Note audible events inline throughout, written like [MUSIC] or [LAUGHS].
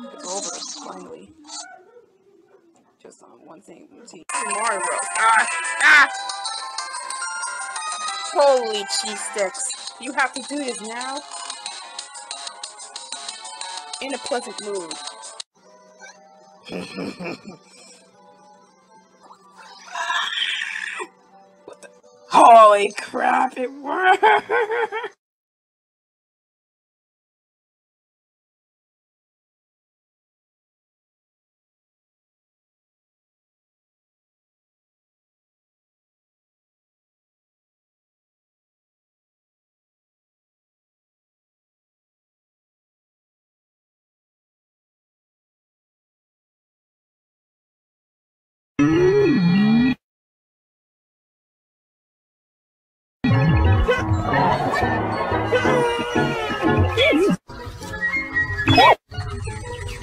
It's over, finally. Just on one thing. Bros. Ah! Ah! Holy cheese sticks. You have to do this now? In a pleasant mood. what [LAUGHS] the? Holy crap, it worked! [LAUGHS]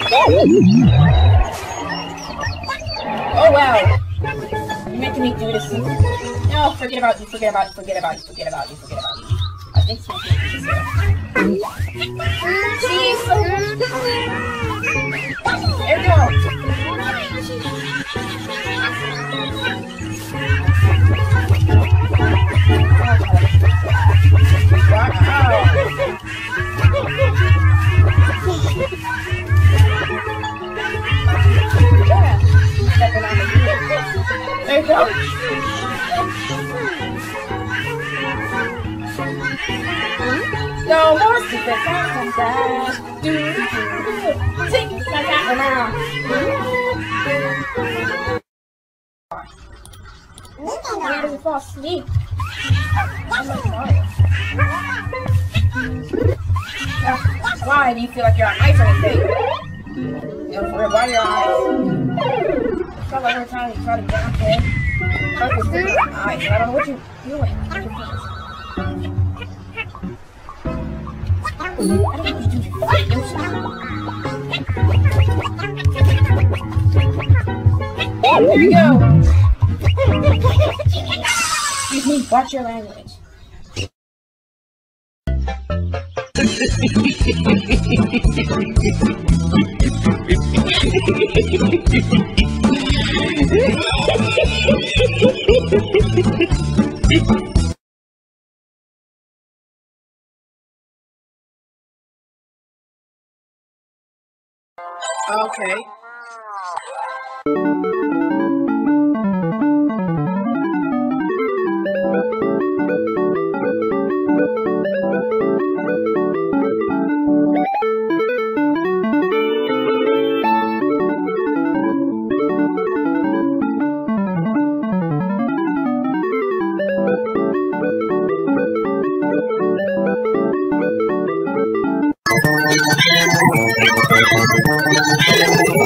Oh wow! You're making me do this. No, forget about you, forget about you, forget about you, forget about you, forget about you. I think making Jeez! No more secret sometimes. Do do do. Take it like that now. Where does it fall asleep? Uh, Why do you feel like you're on ice or anything? Why are you on ice? Time you try to get. I don't know what you're doing. What you're doing. I don't know what you're doing. There you go. Excuse me, watch your language. [LAUGHS] Okay. Thank you.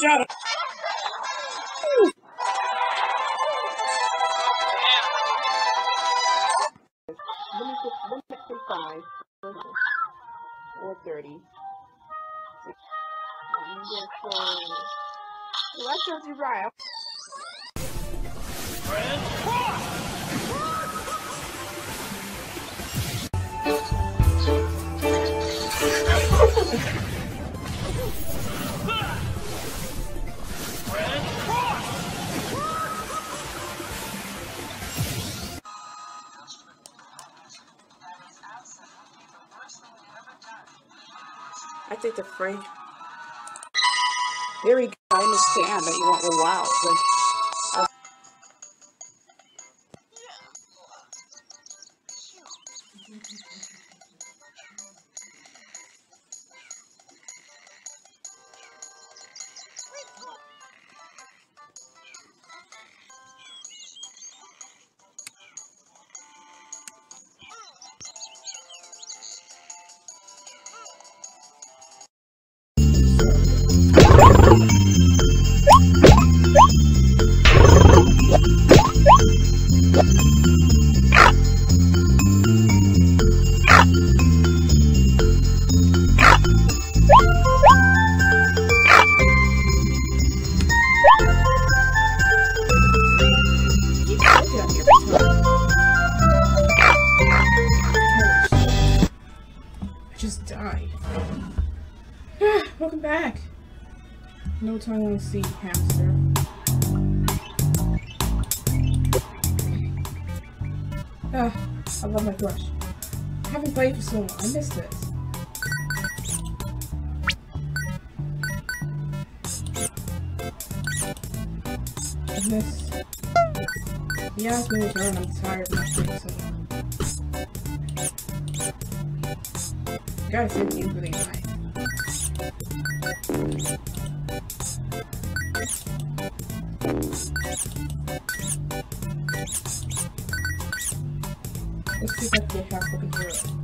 Shut up. Let me get, let me get five. Or 30. Wonderful. Well, that serves you right. I think the French. There we go. I understand that you want the wild, No tongue on seat, hamster. Ah, I love my brush. I haven't played for so long. I missed it. I miss. Yeah, it's been. I'm tired of not playing so. Gotta save you for the night. 1だけ160。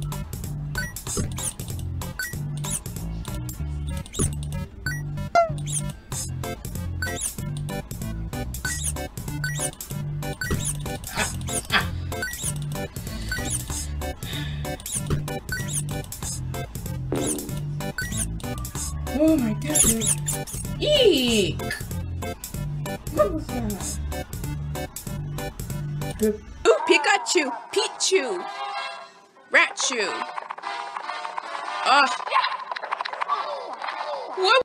Oh my goodness. Eek! Pichu, Ratchu. Ugh. Uh. What